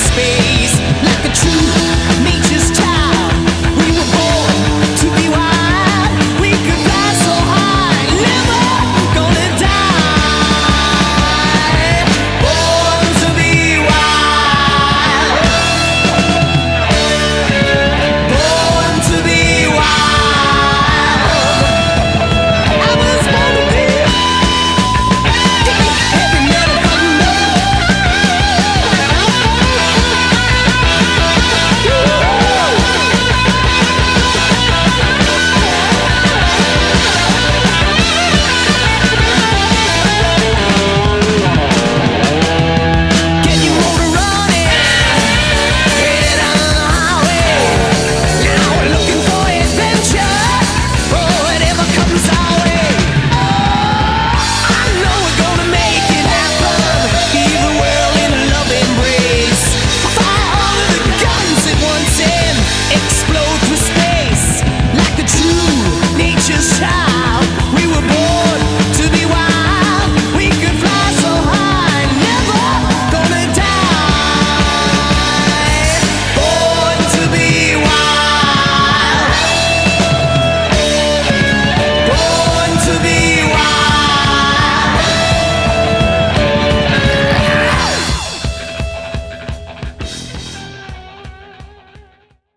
space